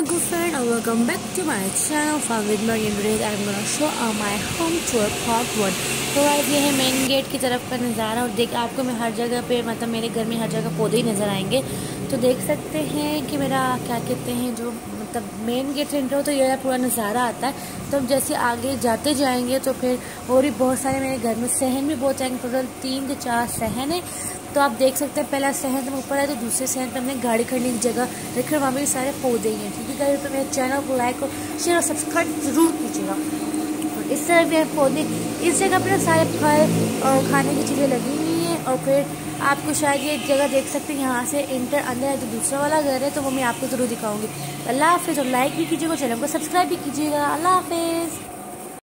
Assalamualaikum friend and welcome back to my channel Fun with Mariam today I'm gonna show uh, my home tour part one. तो आज ये है main gate की तरफ़ का नज़ारा और देख आपको मैं हर जगह पे मतलब मेरे घर में हर जगह पौधे ही नज़र आएँगे। तो देख सकते हैं कि मेरा क्या कहते हैं जो मतलब मेन गेट एंटर हो तो यह पूरा नज़ारा आता है। तो हम जैसे आगे जाते जाएँगे तो फिर और भी बहुत सारे मेरे घर में सहन भी बहुत आएँगे टोटल तीन से चार सहन है। तो आप देख सकते हैं, पहला सहन में ऊपर है तो दूसरे सहन पर हमने गाड़ी खड़ने की जगह रखकर वहाँ पर सारे पौधे ही। हैं ठीक है तो मेरे चैनल को लाइक और शेयर और सब्सक्राइब ज़रूर कीजिएगा। और इस तरह भी पौधे इस जगह पर सारे फल और खाने की चीज़ें लगी हुई हैं और फिर आपको शायद ये जगह देख सकते हैं, यहाँ से इंटर अंदर है जो दूसरा वाला घर है तो वो मैं आपको ज़रूर दिखाऊँगी। अल्लाह हाफिज़ और लाइक भी कीजिएगा चैनल को सब्सक्राइब भी कीजिएगा। अल्लाह हाफिज़।